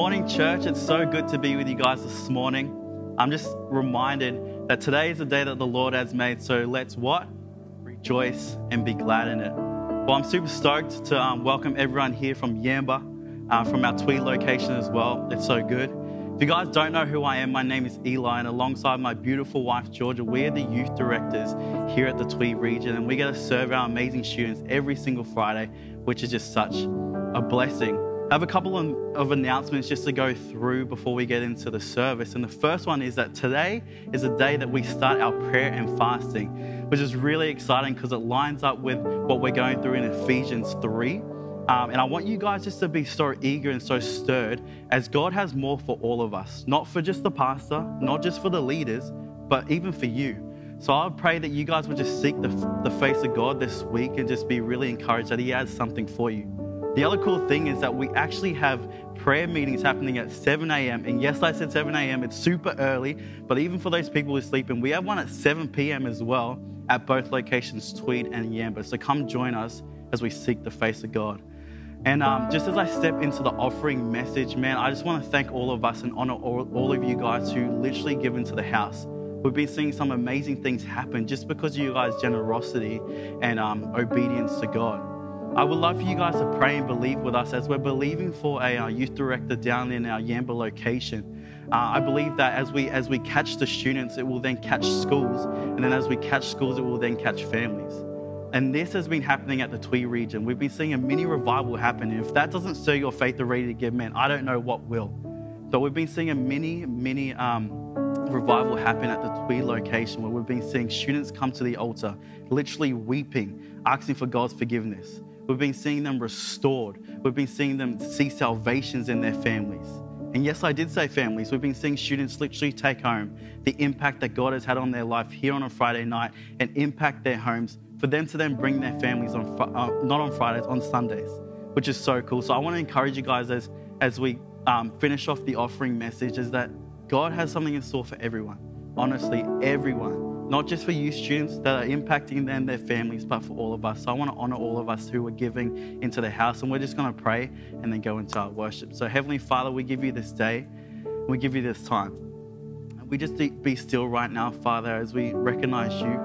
Morning, church. It's so good to be with you guys this morning. I'm just reminded that today is the day that the Lord has made. So let's what? Rejoice and be glad in it. Well, I'm super stoked to um, welcome everyone here from Yamba, uh, from our Tweed location as well. It's so good. If you guys don't know who I am, my name is Eli, and alongside my beautiful wife, Georgia, we are the youth directors here at the Tweed region, and we get to serve our amazing students every single Friday, which is just such a blessing. I have a couple of announcements just to go through before we get into the service. And the first one is that today is a day that we start our prayer and fasting, which is really exciting because it lines up with what we're going through in Ephesians 3. Um, and I want you guys just to be so eager and so stirred as God has more for all of us, not for just the pastor, not just for the leaders, but even for you. So I pray that you guys would just seek the, the face of God this week and just be really encouraged that He has something for you. The other cool thing is that we actually have prayer meetings happening at 7 a.m. And yes, I said 7 a.m., it's super early, but even for those people who are sleeping, we have one at 7 p.m. as well at both locations, Tweed and Yamba. So come join us as we seek the face of God. And um, just as I step into the offering message, man, I just want to thank all of us and honor all, all of you guys who literally give into the house. We've been seeing some amazing things happen just because of you guys' generosity and um, obedience to God. I would love for you guys to pray and believe with us as we're believing for a uh, youth director down in our Yamba location. Uh, I believe that as we as we catch the students, it will then catch schools, and then as we catch schools, it will then catch families. And this has been happening at the Tweed region. We've been seeing a mini revival happen. And if that doesn't stir your faith to ready to give, man, I don't know what will. But we've been seeing a mini, mini um, revival happen at the Tweed location where we've been seeing students come to the altar, literally weeping, asking for God's forgiveness. We've been seeing them restored. We've been seeing them see salvations in their families. And yes, I did say families. We've been seeing students literally take home the impact that God has had on their life here on a Friday night and impact their homes for them to then bring their families on, uh, not on Fridays, on Sundays, which is so cool. So I want to encourage you guys as, as we um, finish off the offering message is that God has something in store for everyone. Honestly, everyone. Not just for you students that are impacting them, their families, but for all of us. So I want to honor all of us who are giving into the house. And we're just going to pray and then go into our worship. So, Heavenly Father, we give you this day, we give you this time. We just be still right now, Father, as we recognize you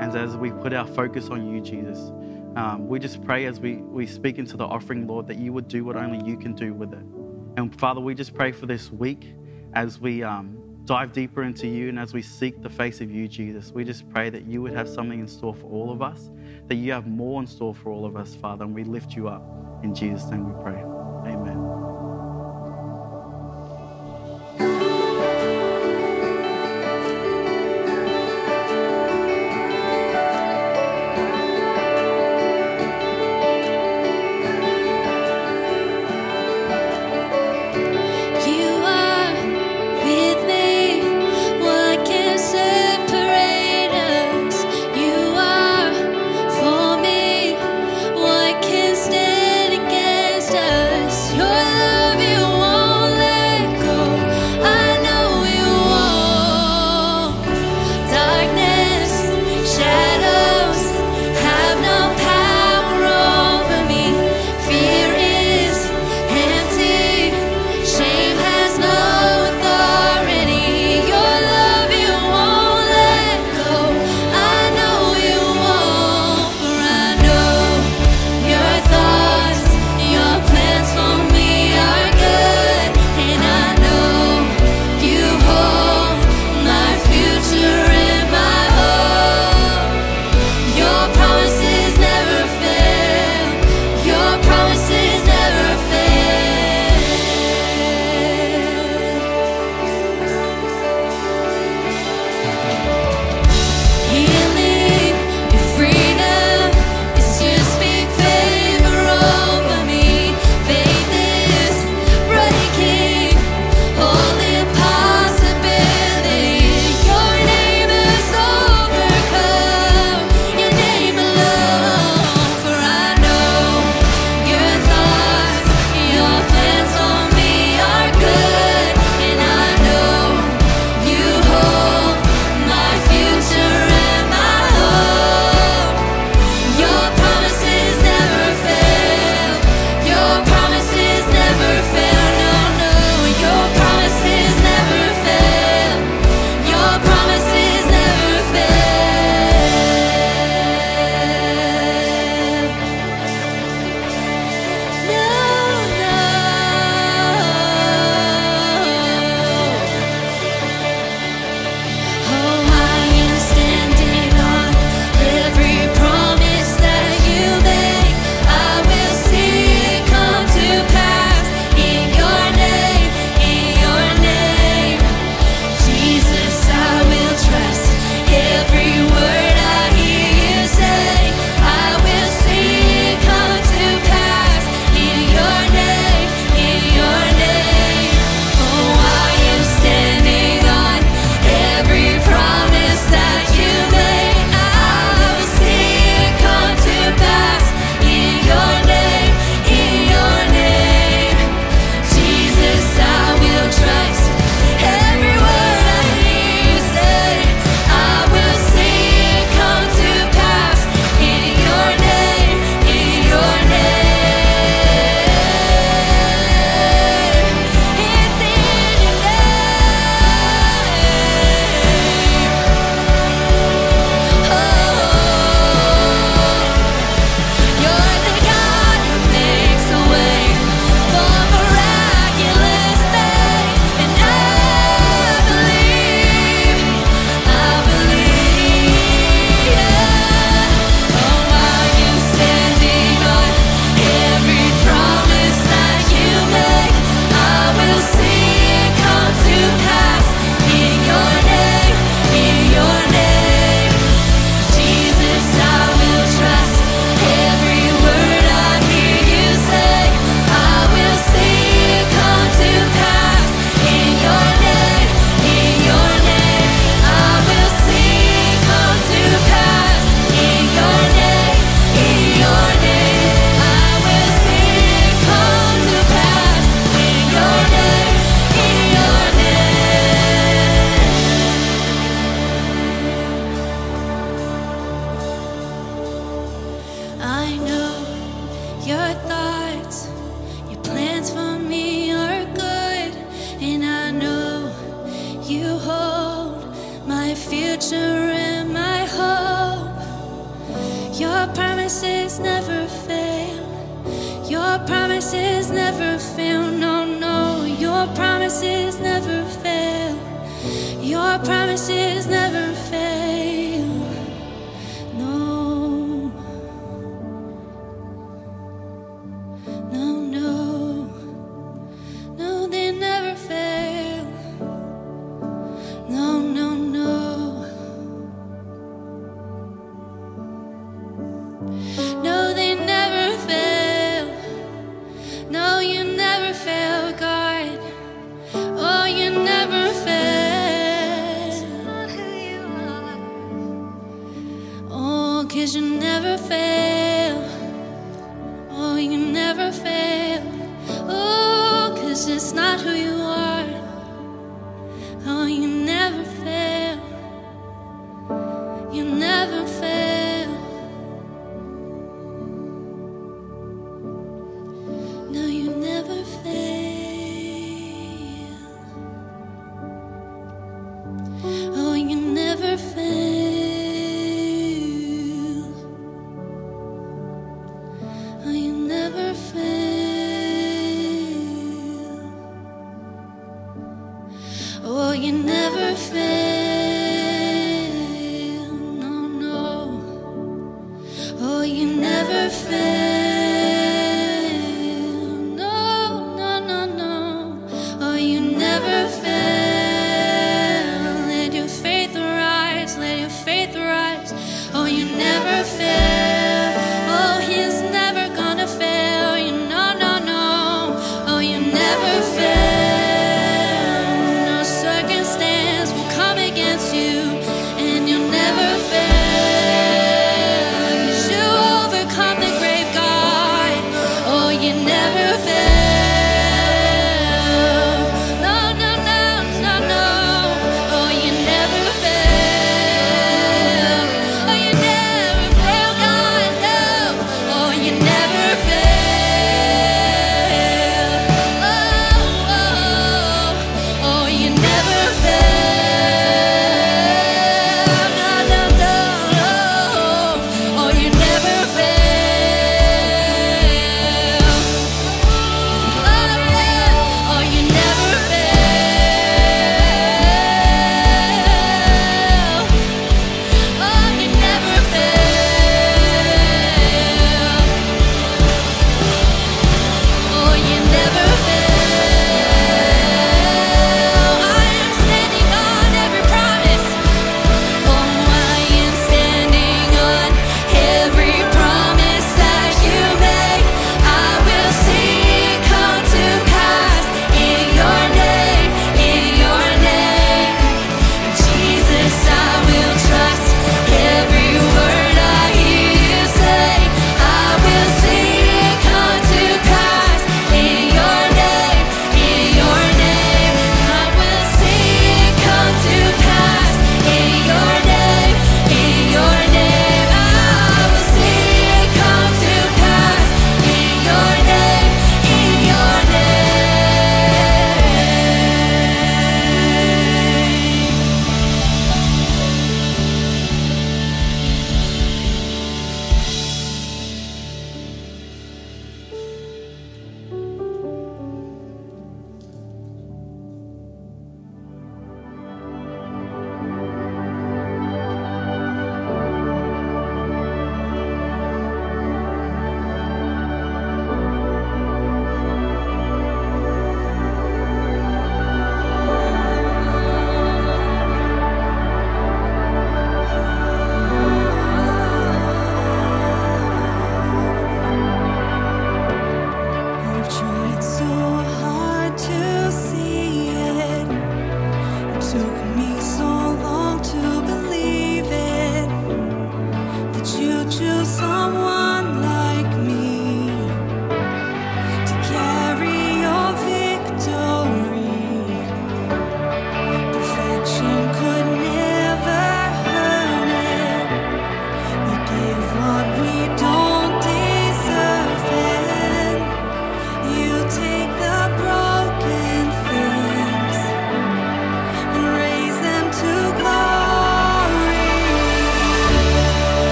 and as we put our focus on you, Jesus, um, we just pray as we, we speak into the offering, Lord, that you would do what only you can do with it. And Father, we just pray for this week as we um, dive deeper into you and as we seek the face of you, Jesus. We just pray that you would have something in store for all of us, that you have more in store for all of us, Father, and we lift you up. In Jesus' name we pray.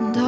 And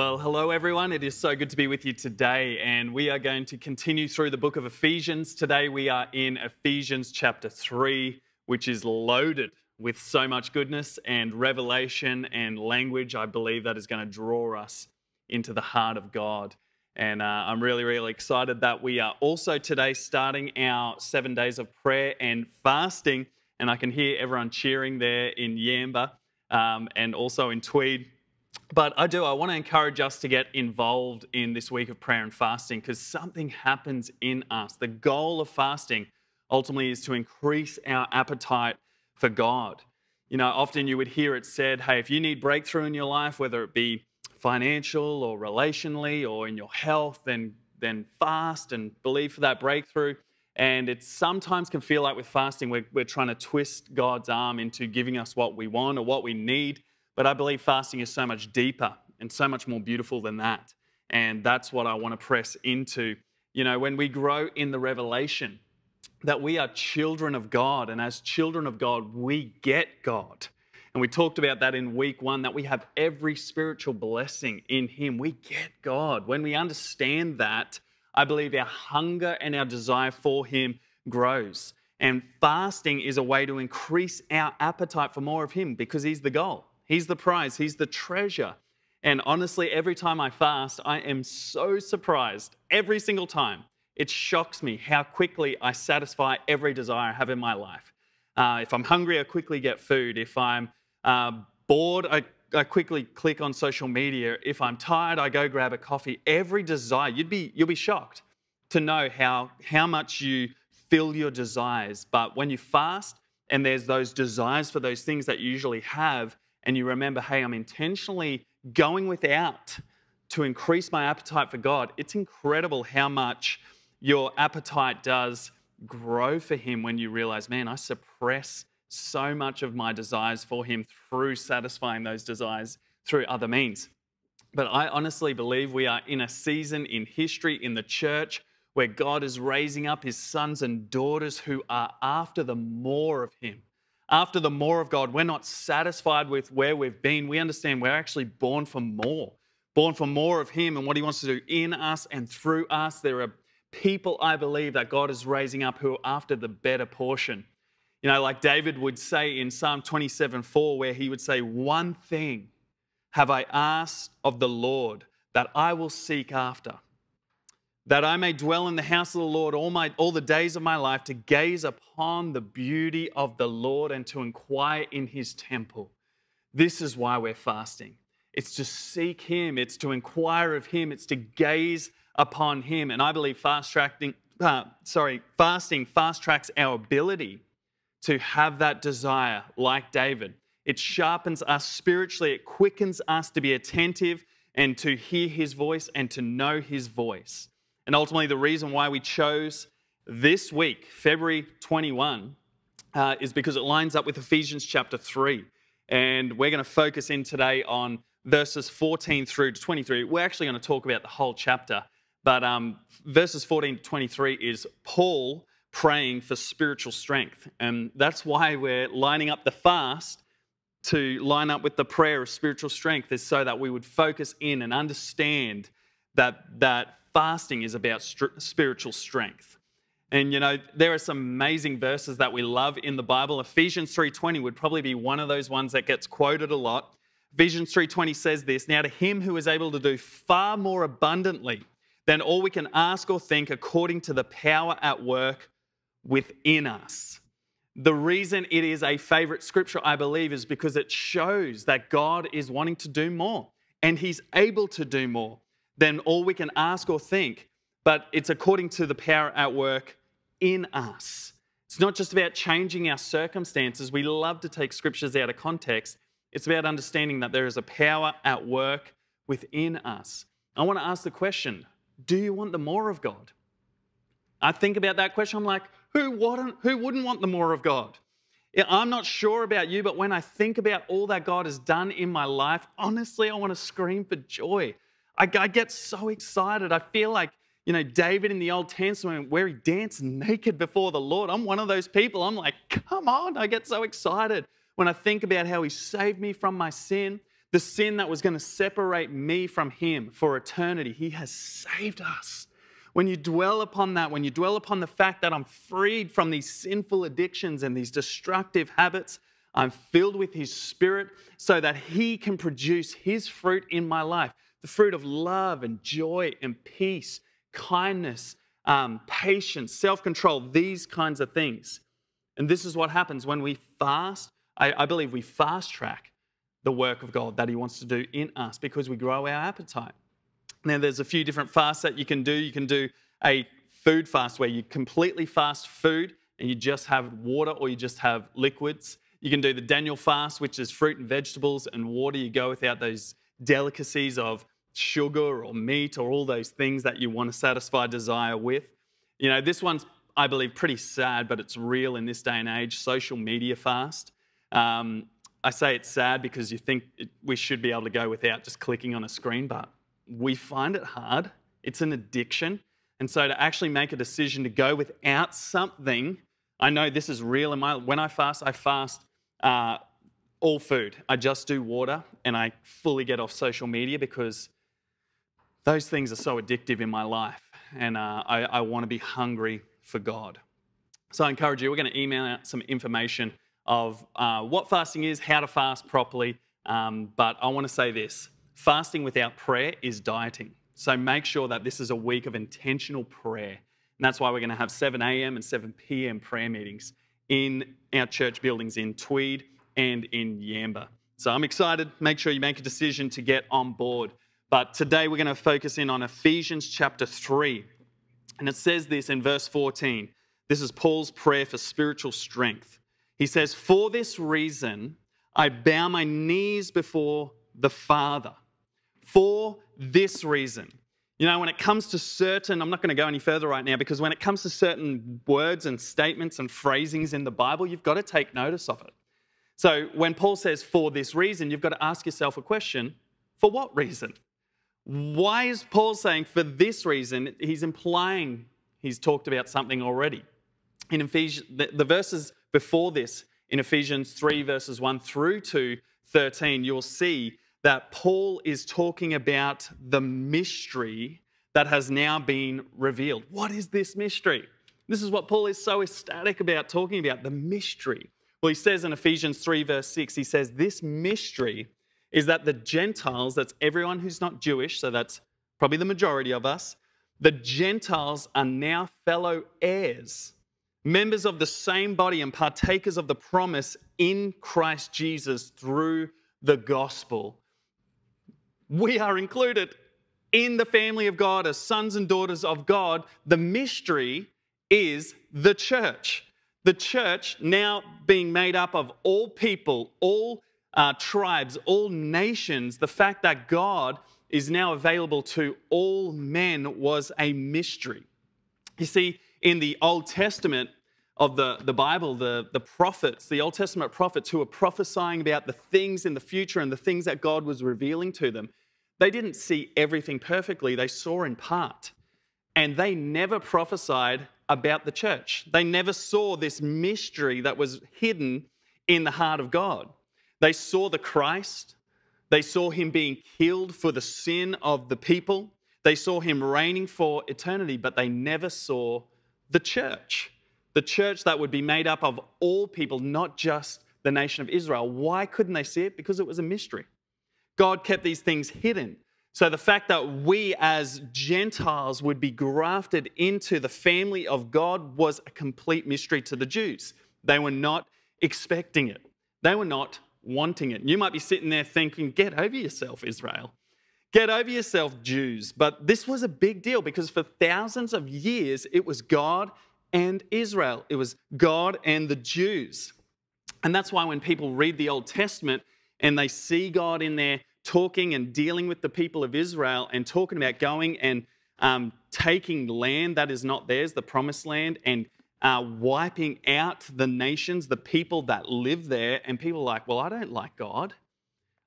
Well, hello everyone. It is so good to be with you today, and we are going to continue through the book of Ephesians. Today we are in Ephesians chapter 3, which is loaded with so much goodness and revelation and language, I believe, that is going to draw us into the heart of God. And uh, I'm really, really excited that we are also today starting our seven days of prayer and fasting. And I can hear everyone cheering there in Yamba um, and also in Tweed. But I do, I want to encourage us to get involved in this week of prayer and fasting because something happens in us. The goal of fasting ultimately is to increase our appetite for God. You know, often you would hear it said, hey, if you need breakthrough in your life, whether it be financial or relationally or in your health, then, then fast and believe for that breakthrough. And it sometimes can feel like with fasting, we're, we're trying to twist God's arm into giving us what we want or what we need. But I believe fasting is so much deeper and so much more beautiful than that. And that's what I want to press into. You know, when we grow in the revelation that we are children of God, and as children of God, we get God. And we talked about that in week one that we have every spiritual blessing in Him. We get God. When we understand that, I believe our hunger and our desire for Him grows. And fasting is a way to increase our appetite for more of Him because He's the goal, He's the prize, He's the treasure. And honestly, every time I fast, I am so surprised every single time. It shocks me how quickly I satisfy every desire I have in my life. Uh, if I'm hungry, I quickly get food. If I'm uh, bored, I, I quickly click on social media. If I'm tired, I go grab a coffee. Every desire, you'd be, you'll be shocked to know how, how much you fill your desires. But when you fast and there's those desires for those things that you usually have, and you remember, hey, I'm intentionally going without to increase my appetite for God, it's incredible how much your appetite does grow for Him when you realize, man, I suppress so much of my desires for Him through satisfying those desires through other means. But I honestly believe we are in a season in history in the church where God is raising up His sons and daughters who are after the more of Him. After the more of God, we're not satisfied with where we've been. We understand we're actually born for more, born for more of Him and what He wants to do in us and through us. There are people, I believe, that God is raising up who are after the better portion. You know, like David would say in Psalm 27 4, where he would say, One thing have I asked of the Lord that I will seek after, that I may dwell in the house of the Lord all, my, all the days of my life, to gaze upon the beauty of the Lord and to inquire in his temple. This is why we're fasting. It's to seek him, it's to inquire of him, it's to gaze upon him. And I believe fast tracking, uh, sorry, fasting fast tracks our ability to have that desire like David. It sharpens us spiritually, it quickens us to be attentive and to hear his voice and to know his voice. And ultimately, the reason why we chose this week, February 21, uh, is because it lines up with Ephesians chapter 3. And we're going to focus in today on verses 14 through to 23. We're actually going to talk about the whole chapter, but um, verses 14 to 23 is Paul praying for spiritual strength. And that's why we're lining up the fast to line up with the prayer of spiritual strength, is so that we would focus in and understand that, that fasting is about st- spiritual strength. And you know, there are some amazing verses that we love in the Bible. Ephesians 3:20 would probably be one of those ones that gets quoted a lot. Ephesians 3:20 says this, "Now to him who is able to do far more abundantly than all we can ask or think according to the power at work within us. The reason it is a favorite scripture, I believe, is because it shows that God is wanting to do more and He's able to do more than all we can ask or think, but it's according to the power at work in us. It's not just about changing our circumstances. We love to take scriptures out of context. It's about understanding that there is a power at work within us. I want to ask the question do you want the more of God? I think about that question, I'm like, who wouldn't, who wouldn't want the more of God? I'm not sure about you, but when I think about all that God has done in my life, honestly, I want to scream for joy. I, I get so excited. I feel like, you know, David in the Old Testament, where he danced naked before the Lord. I'm one of those people. I'm like, come on. I get so excited when I think about how he saved me from my sin, the sin that was going to separate me from Him for eternity. He has saved us. When you dwell upon that, when you dwell upon the fact that I'm freed from these sinful addictions and these destructive habits, I'm filled with His Spirit so that He can produce His fruit in my life the fruit of love and joy and peace, kindness, um, patience, self control, these kinds of things. And this is what happens when we fast. I, I believe we fast track the work of God that He wants to do in us because we grow our appetite. Now, there's a few different fasts that you can do. You can do a food fast where you completely fast food and you just have water or you just have liquids. You can do the Daniel fast, which is fruit and vegetables and water. You go without those delicacies of sugar or meat or all those things that you want to satisfy desire with. You know, this one's, I believe, pretty sad, but it's real in this day and age social media fast. Um, I say it's sad because you think we should be able to go without just clicking on a screen, but we find it hard. It's an addiction. And so to actually make a decision to go without something, I know this is real in my when I fast, I fast uh, all food. I just do water and I fully get off social media because those things are so addictive in my life, and uh, I, I want to be hungry for God. So I encourage you, we're going to email out some information of uh, what fasting is, how to fast properly. Um, but I want to say this fasting without prayer is dieting. So make sure that this is a week of intentional prayer. And that's why we're going to have 7 a.m. and 7 p.m. prayer meetings in our church buildings in Tweed and in Yamba. So I'm excited. Make sure you make a decision to get on board. But today we're going to focus in on Ephesians chapter 3. And it says this in verse 14. This is Paul's prayer for spiritual strength. He says, For this reason, I bow my knees before the Father. For this reason. You know, when it comes to certain, I'm not going to go any further right now because when it comes to certain words and statements and phrasings in the Bible, you've got to take notice of it. So when Paul says for this reason, you've got to ask yourself a question for what reason? Why is Paul saying for this reason? He's implying he's talked about something already. In Ephesians, the, the verses before this, in Ephesians 3, verses 1 through to 13, you'll see that Paul is talking about the mystery that has now been revealed. What is this mystery? This is what Paul is so ecstatic about talking about the mystery. Well, he says in Ephesians 3, verse 6, he says, This mystery is that the Gentiles, that's everyone who's not Jewish, so that's probably the majority of us, the Gentiles are now fellow heirs, members of the same body and partakers of the promise in Christ Jesus through the gospel. We are included in the family of God as sons and daughters of God. The mystery is the church. The church now being made up of all people, all uh, tribes, all nations, the fact that God is now available to all men was a mystery. You see, in the Old Testament of the, the Bible, the, the prophets, the Old Testament prophets who were prophesying about the things in the future and the things that God was revealing to them, they didn't see everything perfectly, they saw in part. And they never prophesied about the church. They never saw this mystery that was hidden in the heart of God. They saw the Christ. They saw him being killed for the sin of the people. They saw him reigning for eternity, but they never saw the church. The church that would be made up of all people, not just the nation of Israel. Why couldn't they see it? Because it was a mystery. God kept these things hidden. So the fact that we as Gentiles would be grafted into the family of God was a complete mystery to the Jews. They were not expecting it, they were not wanting it. You might be sitting there thinking, get over yourself, Israel. Get over yourself, Jews. But this was a big deal because for thousands of years, it was God and Israel. It was God and the Jews. And that's why when people read the Old Testament and they see God in there talking and dealing with the people of Israel and talking about going and um, taking land that is not theirs, the promised land, and uh, wiping out the nations, the people that live there. And people are like, well, I don't like God.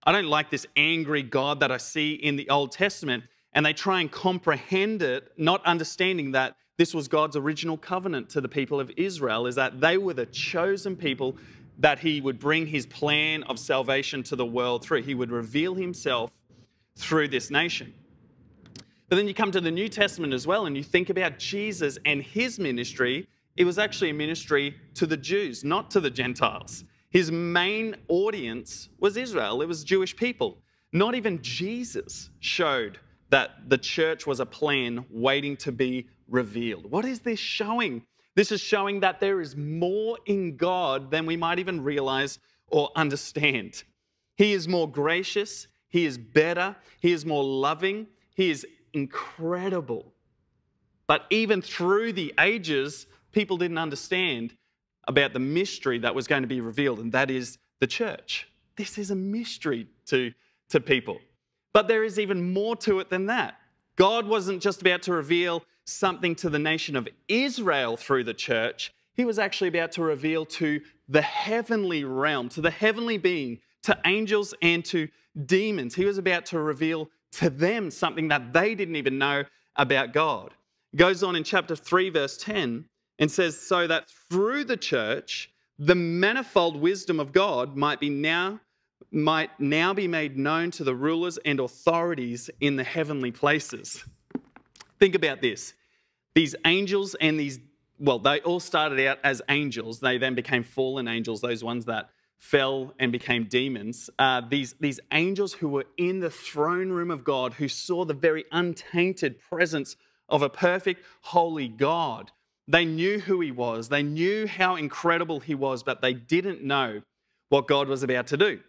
I don't like this angry God that I see in the Old Testament. And they try and comprehend it, not understanding that this was God's original covenant to the people of Israel, is that they were the chosen people that he would bring his plan of salvation to the world through. He would reveal himself through this nation. But then you come to the New Testament as well, and you think about Jesus and his ministry. It was actually a ministry to the Jews, not to the Gentiles. His main audience was Israel, it was Jewish people. Not even Jesus showed that the church was a plan waiting to be revealed. What is this showing? This is showing that there is more in God than we might even realize or understand. He is more gracious, He is better, He is more loving, He is incredible. But even through the ages, people didn't understand about the mystery that was going to be revealed, and that is the church. This is a mystery to, to people. But there is even more to it than that. God wasn't just about to reveal something to the nation of Israel through the church, he was actually about to reveal to the heavenly realm, to the heavenly being, to angels and to demons. He was about to reveal to them something that they didn't even know about God. Goes on in chapter 3, verse 10, and says, So that through the church, the manifold wisdom of God might be now might now be made known to the rulers and authorities in the heavenly places. Think about this. These angels and these, well, they all started out as angels. They then became fallen angels, those ones that fell and became demons. Uh, these, these angels who were in the throne room of God, who saw the very untainted presence of a perfect, holy God. They knew who he was, they knew how incredible he was, but they didn't know what God was about to do.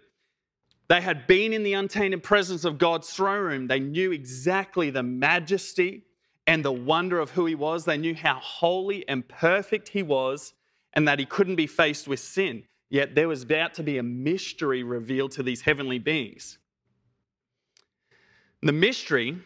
They had been in the untainted presence of God's throne room. They knew exactly the majesty and the wonder of who he was. They knew how holy and perfect he was and that he couldn't be faced with sin. Yet there was about to be a mystery revealed to these heavenly beings. The mystery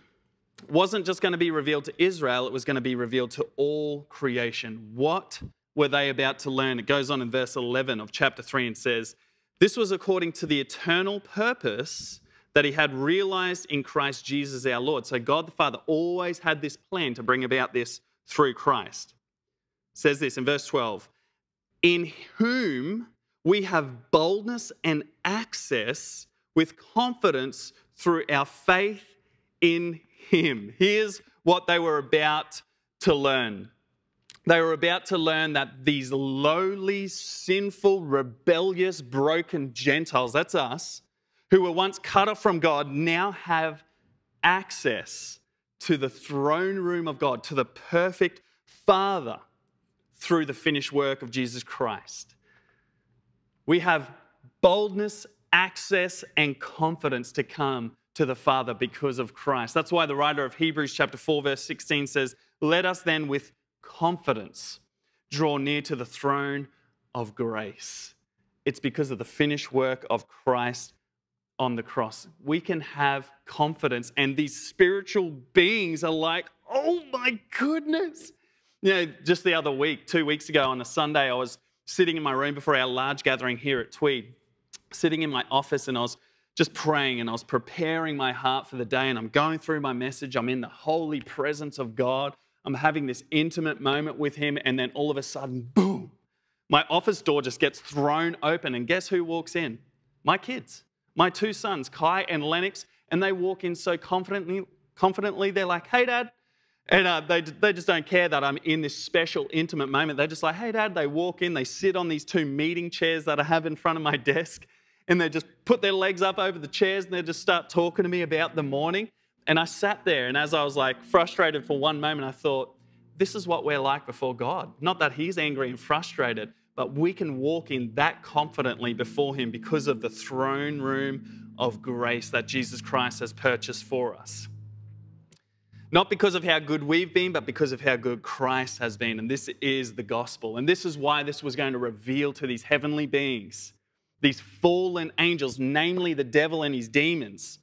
wasn't just going to be revealed to Israel, it was going to be revealed to all creation. What were they about to learn? It goes on in verse 11 of chapter 3 and says, This was according to the eternal purpose that he had realized in Christ Jesus our Lord. So God the Father always had this plan to bring about this through Christ. It says this in verse 12 In whom we have boldness and access with confidence through our faith in him. Here's what they were about to learn. They were about to learn that these lowly, sinful, rebellious, broken Gentiles, that's us, who were once cut off from God, now have access to the throne room of God, to the perfect Father through the finished work of Jesus Christ. We have boldness, access, and confidence to come to the Father because of Christ. That's why the writer of Hebrews chapter 4 verse 16 says, "Let us then with confidence draw near to the throne of grace." It's because of the finished work of Christ on the cross. We can have confidence, and these spiritual beings are like, oh my goodness. You know, just the other week, two weeks ago on a Sunday, I was sitting in my room before our large gathering here at Tweed, sitting in my office, and I was just praying and I was preparing my heart for the day, and I'm going through my message. I'm in the holy presence of God. I'm having this intimate moment with Him, and then all of a sudden, boom, my office door just gets thrown open, and guess who walks in? My kids my two sons, Kai and Lennox, and they walk in so confidently, confidently they're like, hey, dad. And uh, they, they just don't care that I'm in this special, intimate moment. They're just like, hey, dad. They walk in, they sit on these two meeting chairs that I have in front of my desk, and they just put their legs up over the chairs and they just start talking to me about the morning. And I sat there, and as I was like frustrated for one moment, I thought, this is what we're like before God. Not that He's angry and frustrated, but we can walk in that confidently before Him because of the throne room of grace that Jesus Christ has purchased for us. Not because of how good we've been, but because of how good Christ has been. And this is the gospel. And this is why this was going to reveal to these heavenly beings, these fallen angels, namely the devil and his demons,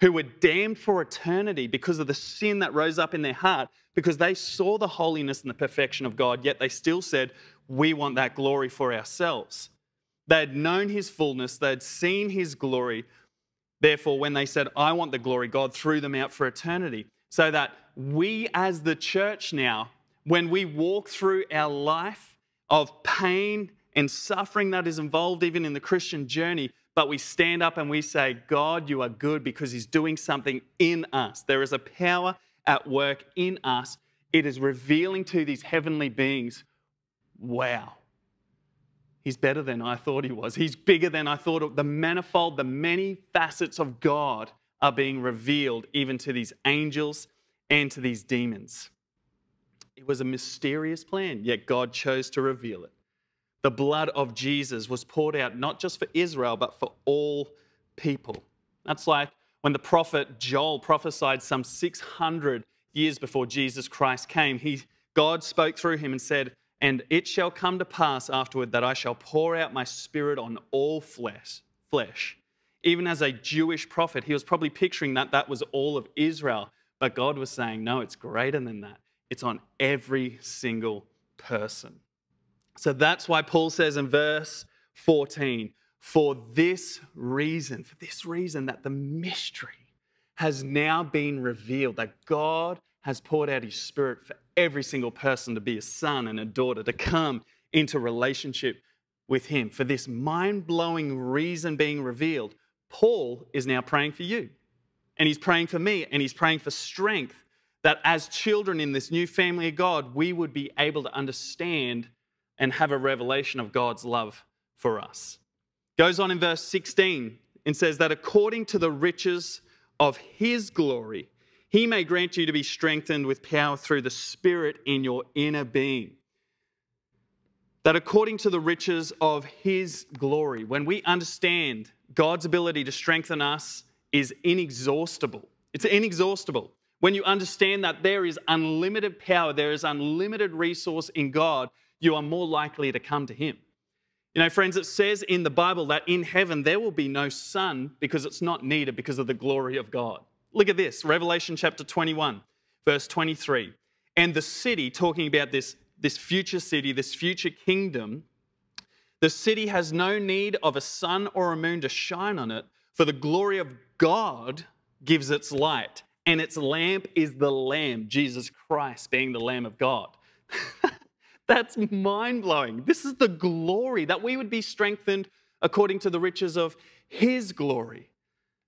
who were damned for eternity because of the sin that rose up in their heart, because they saw the holiness and the perfection of God, yet they still said, we want that glory for ourselves. They had known his fullness, they had seen his glory. Therefore, when they said, I want the glory, God threw them out for eternity. So that we, as the church now, when we walk through our life of pain and suffering that is involved even in the Christian journey, but we stand up and we say, God, you are good because He's doing something in us. There is a power at work in us. It is revealing to these heavenly beings, wow, He's better than I thought He was. He's bigger than I thought. The manifold, the many facets of God are being revealed even to these angels and to these demons. It was a mysterious plan, yet God chose to reveal it. The blood of Jesus was poured out not just for Israel, but for all people. That's like when the prophet Joel prophesied some 600 years before Jesus Christ came. He, God spoke through him and said, And it shall come to pass afterward that I shall pour out my spirit on all flesh. flesh. Even as a Jewish prophet, he was probably picturing that that was all of Israel. But God was saying, No, it's greater than that. It's on every single person. So that's why Paul says in verse 14, for this reason, for this reason that the mystery has now been revealed, that God has poured out his spirit for every single person to be a son and a daughter, to come into relationship with him. For this mind blowing reason being revealed, Paul is now praying for you. And he's praying for me, and he's praying for strength that as children in this new family of God, we would be able to understand and have a revelation of God's love for us. Goes on in verse 16 and says that according to the riches of his glory, he may grant you to be strengthened with power through the Spirit in your inner being. That according to the riches of his glory, when we understand God's ability to strengthen us is inexhaustible. It's inexhaustible. When you understand that there is unlimited power, there is unlimited resource in God, you are more likely to come to Him. You know, friends, it says in the Bible that in heaven there will be no sun because it's not needed because of the glory of God. Look at this Revelation chapter 21, verse 23. And the city, talking about this, this future city, this future kingdom, the city has no need of a sun or a moon to shine on it, for the glory of God gives its light, and its lamp is the Lamb, Jesus Christ being the Lamb of God. That's mind blowing. This is the glory that we would be strengthened according to the riches of His glory.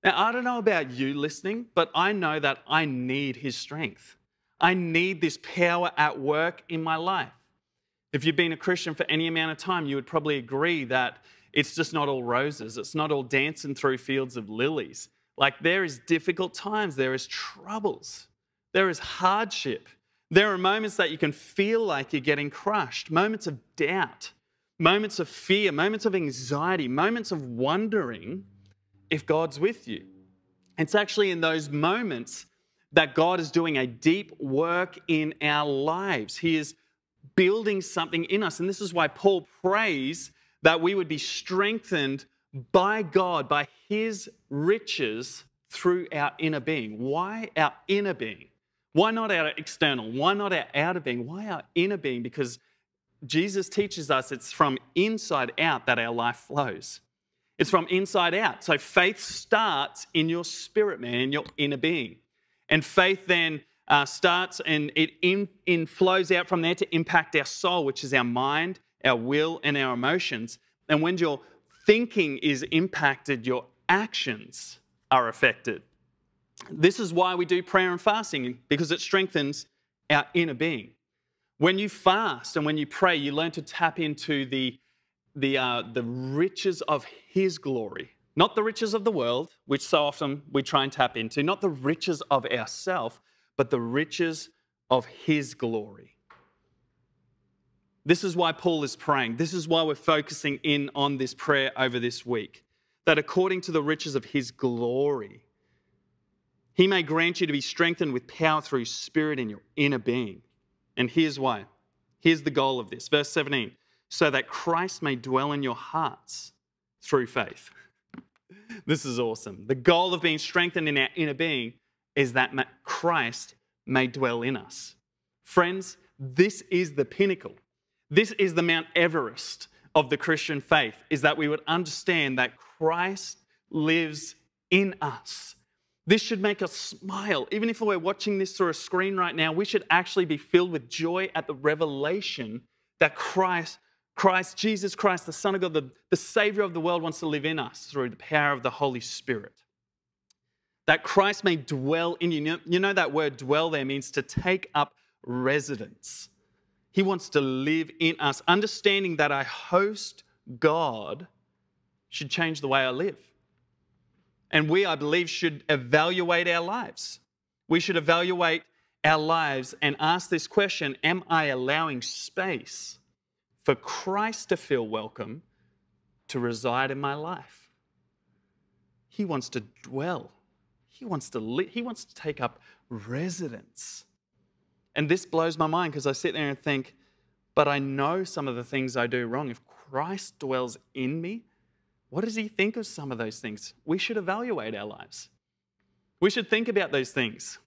Now, I don't know about you listening, but I know that I need His strength. I need this power at work in my life. If you've been a Christian for any amount of time, you would probably agree that it's just not all roses. It's not all dancing through fields of lilies. Like there is difficult times, there is troubles, there is hardship. There are moments that you can feel like you're getting crushed, moments of doubt, moments of fear, moments of anxiety, moments of wondering if God's with you. It's actually in those moments that God is doing a deep work in our lives. He is building something in us. And this is why Paul prays that we would be strengthened by God, by His riches through our inner being. Why our inner being? Why not our external? Why not our outer being? Why our inner being? Because Jesus teaches us it's from inside out that our life flows. It's from inside out. So faith starts in your spirit, man, in your inner being. And faith then uh, starts and it in, in flows out from there to impact our soul, which is our mind, our will, and our emotions. And when your thinking is impacted, your actions are affected. This is why we do prayer and fasting, because it strengthens our inner being. When you fast and when you pray, you learn to tap into the, the, uh, the riches of His glory, not the riches of the world, which so often we try and tap into, not the riches of ourself, but the riches of His glory. This is why Paul is praying. This is why we're focusing in on this prayer over this week. That according to the riches of His glory, he may grant you to be strengthened with power through spirit in your inner being. And here's why. Here's the goal of this. Verse 17 so that Christ may dwell in your hearts through faith. This is awesome. The goal of being strengthened in our inner being is that Christ may dwell in us. Friends, this is the pinnacle. This is the Mount Everest of the Christian faith, is that we would understand that Christ lives in us. This should make us smile. Even if we're watching this through a screen right now, we should actually be filled with joy at the revelation that Christ, Christ, Jesus Christ, the Son of God, the, the Savior of the world, wants to live in us through the power of the Holy Spirit. That Christ may dwell in you. You know that word dwell there means to take up residence. He wants to live in us. Understanding that I host God should change the way I live. And we, I believe, should evaluate our lives. We should evaluate our lives and ask this question Am I allowing space for Christ to feel welcome to reside in my life? He wants to dwell, He wants to, li- he wants to take up residence. And this blows my mind because I sit there and think, but I know some of the things I do wrong. If Christ dwells in me, what does he think of some of those things? We should evaluate our lives. We should think about those things.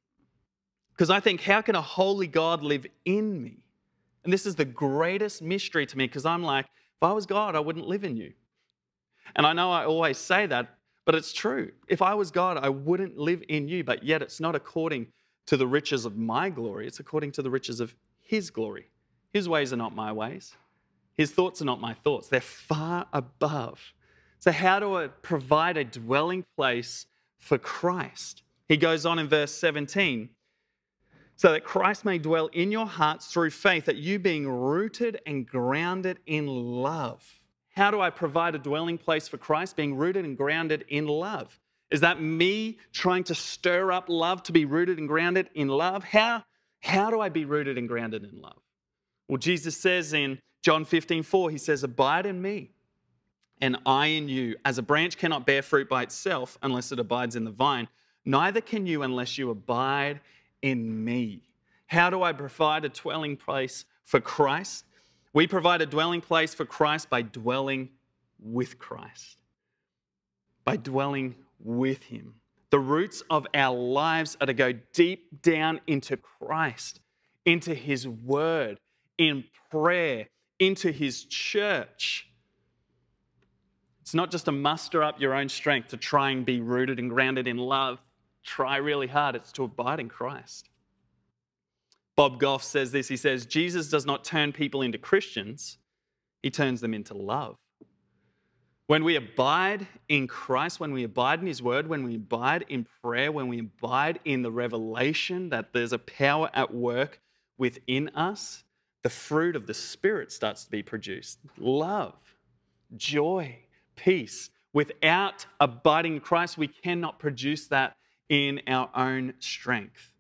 Because I think, how can a holy God live in me? And this is the greatest mystery to me because I'm like, if I was God, I wouldn't live in you. And I know I always say that, but it's true. If I was God, I wouldn't live in you, but yet it's not according to the riches of my glory, it's according to the riches of His glory. His ways are not my ways, His thoughts are not my thoughts, they're far above. So, how do I provide a dwelling place for Christ? He goes on in verse 17 so that Christ may dwell in your hearts through faith, that you being rooted and grounded in love. How do I provide a dwelling place for Christ? Being rooted and grounded in love. Is that me trying to stir up love to be rooted and grounded in love? How, how do I be rooted and grounded in love? Well, Jesus says in John 15, 4, he says, Abide in me and I in you. As a branch cannot bear fruit by itself unless it abides in the vine, neither can you unless you abide in me. How do I provide a dwelling place for Christ? We provide a dwelling place for Christ by dwelling with Christ, by dwelling with Him. The roots of our lives are to go deep down into Christ, into His Word, in prayer, into His church it's not just to muster up your own strength to try and be rooted and grounded in love. Try really hard. It's to abide in Christ. Bob Goff says this he says, Jesus does not turn people into Christians, he turns them into love. When we abide in Christ, when we abide in His Word, when we abide in prayer, when we abide in the revelation that there's a power at work within us, the fruit of the Spirit starts to be produced love, joy, peace. Without abiding in Christ, we cannot produce that in our own strength.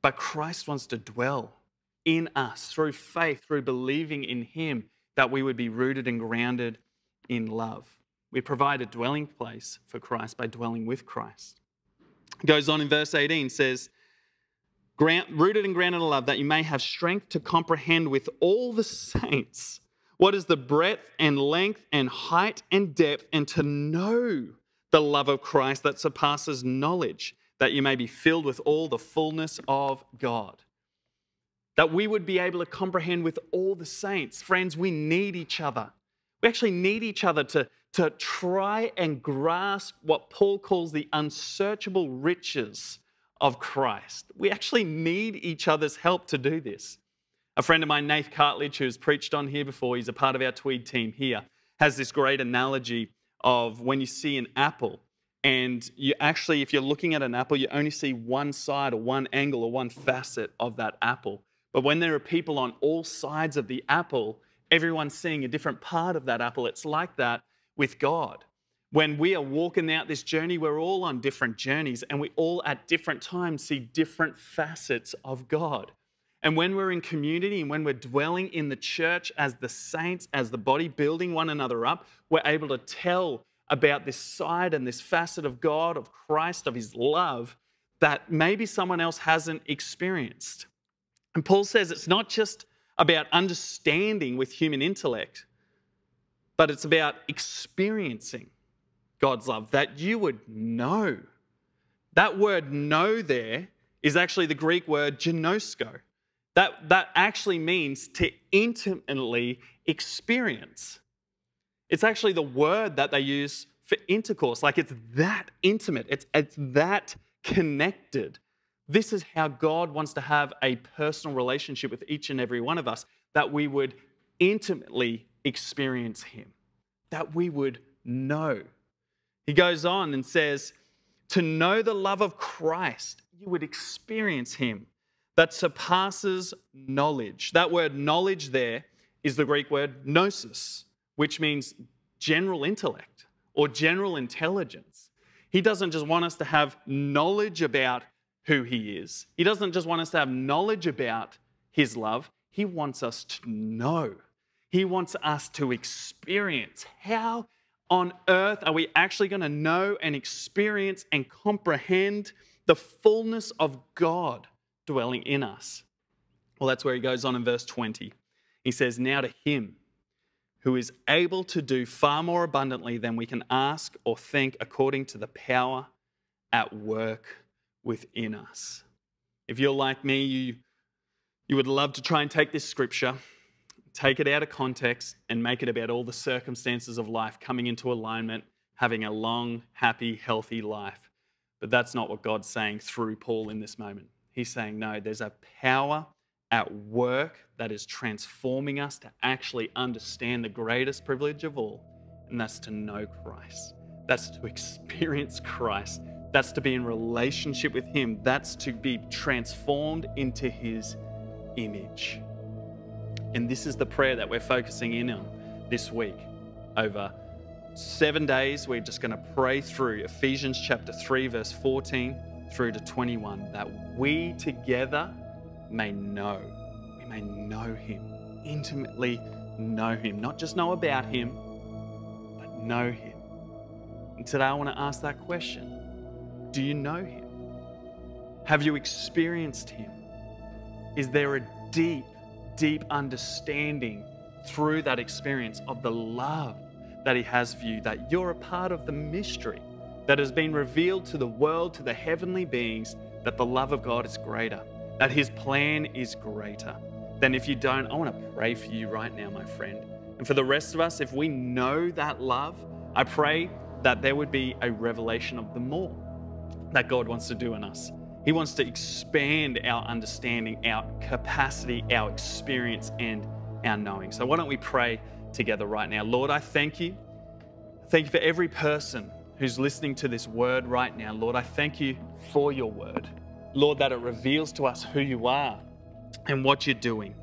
But Christ wants to dwell in us through faith, through believing in Him, that we would be rooted and grounded in love. We provide a dwelling place for Christ by dwelling with Christ. It goes on in verse 18 says, rooted and grounded in love, that you may have strength to comprehend with all the saints what is the breadth and length and height and depth, and to know the love of Christ that surpasses knowledge, that you may be filled with all the fullness of God. That we would be able to comprehend with all the saints. Friends, we need each other. We actually need each other to, to try and grasp what Paul calls the unsearchable riches of Christ. We actually need each other's help to do this. A friend of mine, Nath Cartledge, who's preached on here before, he's a part of our Tweed team here, has this great analogy of when you see an apple and you actually, if you're looking at an apple, you only see one side or one angle or one facet of that apple. But when there are people on all sides of the apple, everyone's seeing a different part of that apple. It's like that with God. When we are walking out this journey, we're all on different journeys and we all at different times see different facets of God. And when we're in community and when we're dwelling in the church as the saints, as the body, building one another up, we're able to tell about this side and this facet of God, of Christ, of his love that maybe someone else hasn't experienced. And Paul says it's not just about understanding with human intellect, but it's about experiencing God's love, that you would know. That word know there is actually the Greek word ginosko. That, that actually means to intimately experience. It's actually the word that they use for intercourse. Like it's that intimate, it's, it's that connected. This is how God wants to have a personal relationship with each and every one of us, that we would intimately experience Him, that we would know. He goes on and says, To know the love of Christ, you would experience Him that surpasses knowledge. That word knowledge there is the Greek word gnosis, which means general intellect or general intelligence. He doesn't just want us to have knowledge about who He is, He doesn't just want us to have knowledge about His love, He wants us to know. He wants us to experience. How on earth are we actually going to know and experience and comprehend the fullness of God dwelling in us? Well, that's where he goes on in verse 20. He says, Now to him who is able to do far more abundantly than we can ask or think according to the power at work within us. If you're like me, you, you would love to try and take this scripture, take it out of context, and make it about all the circumstances of life coming into alignment, having a long, happy, healthy life. But that's not what God's saying through Paul in this moment. He's saying, no, there's a power at work that is transforming us to actually understand the greatest privilege of all, and that's to know Christ. That's to experience Christ. That's to be in relationship with Him. That's to be transformed into His image. And this is the prayer that we're focusing in on this week. Over seven days, we're just going to pray through Ephesians chapter 3, verse 14 through to 21, that we together may know. We may know Him, intimately know Him, not just know about Him, but know Him. And today I want to ask that question Do you know Him? Have you experienced Him? Is there a deep, deep understanding through that experience of the love that He has for you, that you're a part of the mystery that has been revealed to the world, to the heavenly beings, that the love of God is greater? that His plan is greater. Then, if you don't, I want to pray for you right now, my friend. And for the rest of us, if we know that love, I pray that there would be a revelation of the more that God wants to do in us. He wants to expand our understanding, our capacity, our experience, and our knowing. So, why don't we pray together right now? Lord, I thank you. Thank you for every person who's listening to this word right now. Lord, I thank you for your word. Lord, that it reveals to us who you are and what you're doing.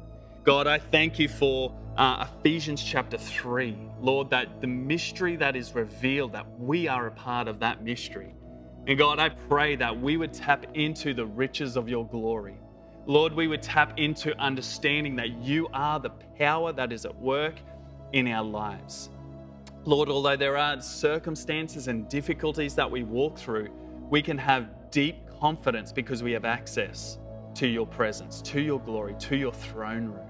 God, I thank you for uh, Ephesians chapter 3. Lord, that the mystery that is revealed, that we are a part of that mystery. And God, I pray that we would tap into the riches of your glory. Lord, we would tap into understanding that you are the power that is at work in our lives. Lord, although there are circumstances and difficulties that we walk through, we can have deep confidence because we have access to your presence, to your glory, to your throne room.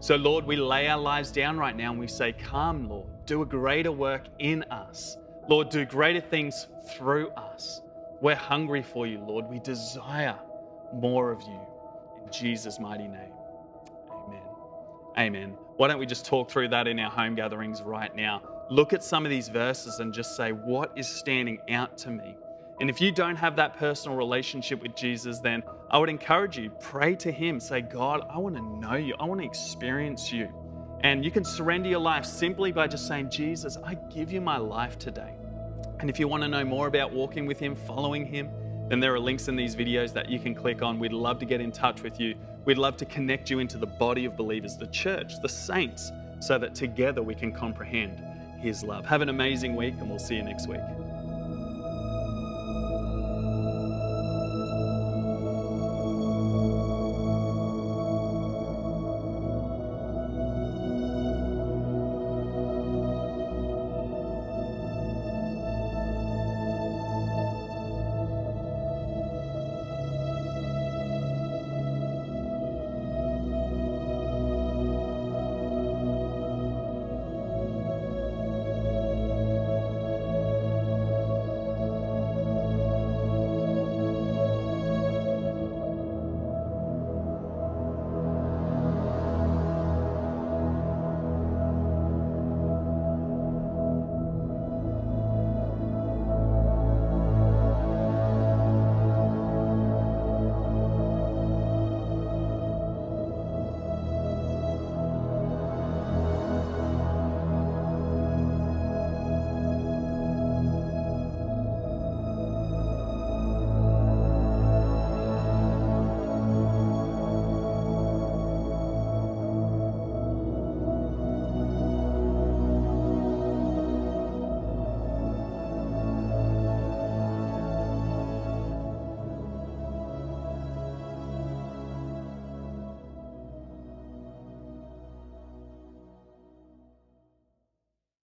So, Lord, we lay our lives down right now and we say, Come, Lord, do a greater work in us. Lord, do greater things through us. We're hungry for you, Lord. We desire more of you. In Jesus' mighty name. Amen. Amen. Why don't we just talk through that in our home gatherings right now? Look at some of these verses and just say, What is standing out to me? And if you don't have that personal relationship with Jesus, then I would encourage you, pray to Him. Say, God, I want to know you. I want to experience you. And you can surrender your life simply by just saying, Jesus, I give you my life today. And if you want to know more about walking with Him, following Him, then there are links in these videos that you can click on. We'd love to get in touch with you. We'd love to connect you into the body of believers, the church, the saints, so that together we can comprehend His love. Have an amazing week, and we'll see you next week.